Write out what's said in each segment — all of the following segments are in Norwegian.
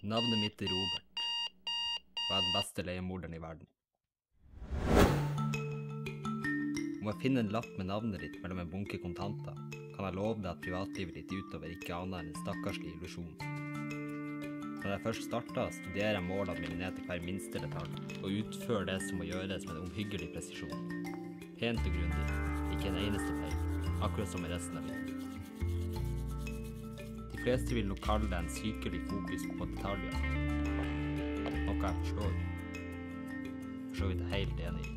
Navnet mitt er Robert, og jeg er den beste leiemorderen i verden. Om jeg finner en lapp med navnet ditt mellom en bunke kontanter, kan jeg love deg at privatlivet ditt utover ikke aner enn en stakkarslig illusjon. Når jeg først starta, studerer jeg målene mine ned til hver minste detalj, og utfører det som må gjøres med en omhyggelig presisjon. Pent og grundig, ikke en eneste feil, akkurat som i resten av livet. Fleste vil nok kalle det en sykelig fokus på detaljer, noe jeg forstår. For så vidt helt enig i.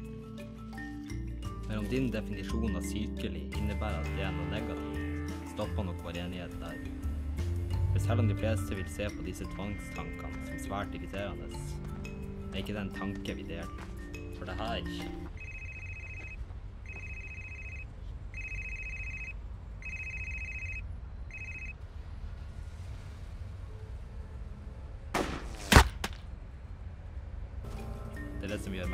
Men om din definisjon av sykelig innebærer at det er noe negativt, stopper nok vår enighet der. For selv om de fleste vil se på disse tvangstankene som svært irriterende, er ikke det en tanke vi deler. For det her Det er det som gjør